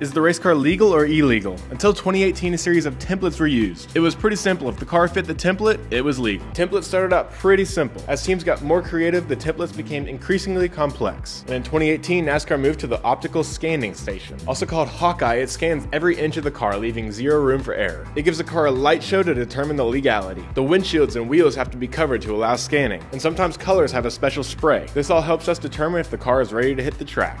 Is the race car legal or illegal? Until 2018, a series of templates were used. It was pretty simple. If the car fit the template, it was legal. Templates started out pretty simple. As teams got more creative, the templates became increasingly complex. And in 2018, NASCAR moved to the optical scanning station. Also called Hawkeye, it scans every inch of the car, leaving zero room for error. It gives the car a light show to determine the legality. The windshields and wheels have to be covered to allow scanning. And sometimes colors have a special spray. This all helps us determine if the car is ready to hit the track.